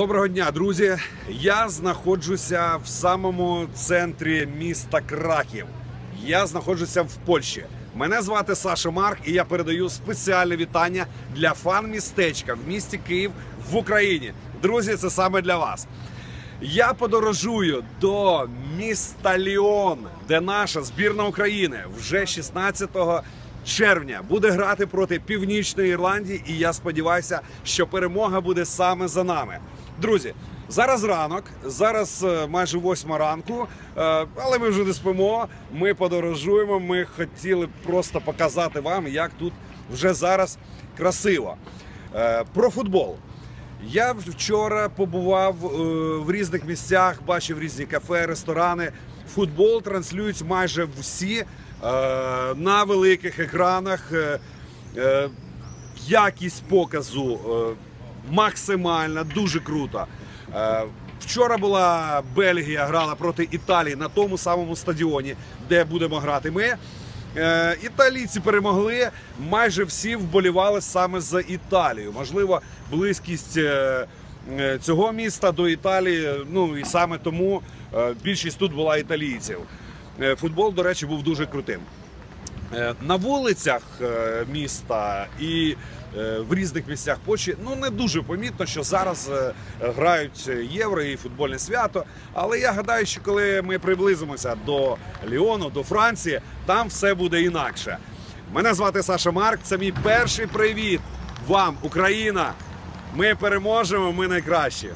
Доброго дня, друзі! Я знаходжуся в самому центрі міста Краків. Я знаходжуся в Польщі. Мене звати Саша Марк, і я передаю спеціальне вітання для фан-містечка в місті Київ в Україні. Друзі, це саме для вас. Я подорожую до міста Ліон, де наша збірна України вже 16 червня буде грати проти Північної Ірландії, і я сподіваюся, що перемога буде саме за нами. Друзі, зараз ранок, зараз е, майже восьма ранку, е, але ми вже не спимо. Ми подорожуємо. Ми хотіли просто показати вам, як тут вже зараз красиво. Е, Про футбол. Я вчора побував в різних місцях, бачив різні кафе, ресторани. Футбол транслюють майже всі на великих екранах. Якість показу максимальна, дуже круто. Е, Вчора була Бельгія, грала проти Італії на тому самому стадіоні, де будемо грати ми. Е, Італійці перемогли. Майже всі вболівали саме за Італію. Можливо, близькість е, цього міста до Італії. Ну і саме тому більшість тут була італійців. Футбол, до речі, був дуже крутим. Е, На вулицях е, міста і е, в різних місцях Польщі ну не дуже помітно, що зараз грають євро і футбольне свято. Але я гадаю, що коли ми приблизимося до Ліону, до Франції, там все буде інакше. Мене звати Саша Марк. Це мій перший привіт вам, Україна. Ми переможемо. Ми найкращі.